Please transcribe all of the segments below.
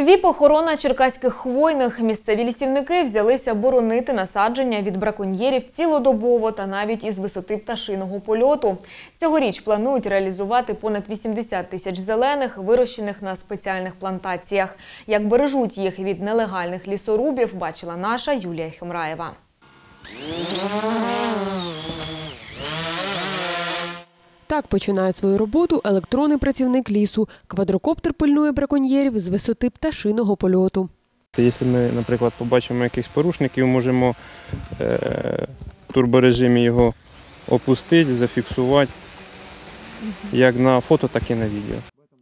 Віп-охорона черкаських хвойних. Місцеві лісівники взялися боронити насадження від браконьєрів цілодобово та навіть із висоти пташиного польоту. Цьогоріч планують реалізувати понад 80 тисяч зелених, вирощених на спеціальних плантаціях. Як бережуть їх від нелегальних лісорубів, бачила наша Юлія Хемраєва. Так починає свою роботу електронний працівник лісу. Квадрокоптер пильнує браконьєрів з висоти пташиного польоту. Якщо ми, наприклад, побачимо якихось порушників, можемо е, в турборежимі його опустити, зафіксувати як на фото, так і на відео.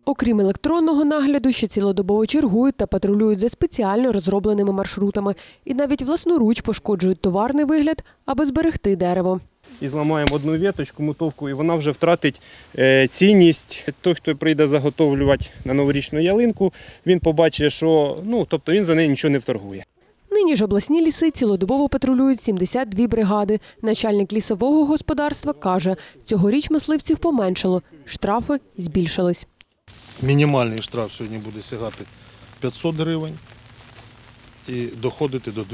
Окрім електронного нагляду, ще цілодобово чергують та патрулюють за спеціально розробленими маршрутами. І навіть власноруч пошкоджують товарний вигляд, аби зберегти дерево. І зламаємо одну віточку, мотовку, і вона вже втратить е, цінність. Той, хто прийде заготовлювати на новорічну ялинку, він побачить, що ну, тобто він за неї нічого не вторгує. Нині ж обласні ліси цілодобово патрулюють 72 бригади. Начальник лісового господарства каже, цьогоріч мисливців поменшало, штрафи збільшились. Мінімальний штраф сьогодні буде сягати 500 гривень і доходити до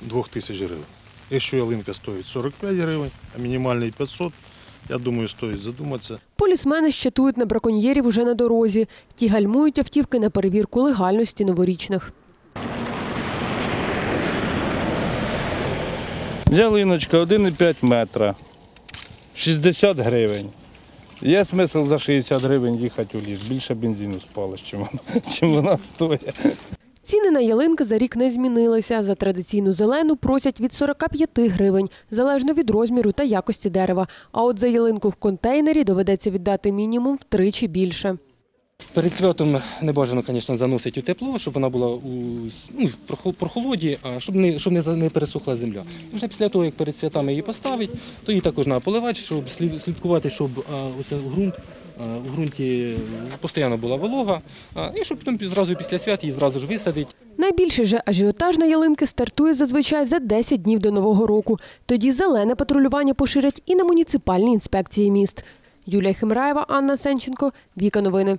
2 тисяч гривень. Якщо ялинка стоїть 45 гривень, а мінімальний 500, я думаю, стоїть задуматися. Полісмени щитують на браконьєрів уже на дорозі. Ті гальмують автівки на перевірку легальності новорічних. Ялиночка 1,5 метра, 60 гривень. Є смисл за 60 гривень їхати у ліс. Більше бензину спалиш, чим вона, чим вона стоїть. Ціни на ялинки за рік не змінилися. За традиційну зелену просять від 45 гривень, залежно від розміру та якості дерева. А от за ялинку в контейнері доведеться віддати мінімум втричі більше. Перед святом не бажано, звісно, заносити у тепло, щоб вона була у ну, в прохол- прохолоді, а щоб не, щоб не, пересохла земля. І вже після того, як перед святами її поставити, то її також треба поливати, щоб слідкувати, щоб оце ґрунт, у ґрунті постійно була волога, і щоб потім зразу після свят її зразу ж висадити. Найбільший же ажіотаж на ялинки стартує зазвичай за 10 днів до Нового року. Тоді зелене патрулювання поширять і на муніципальні інспекції міст. Юлія Химраєва, Анна Сенченко, Віка Новини.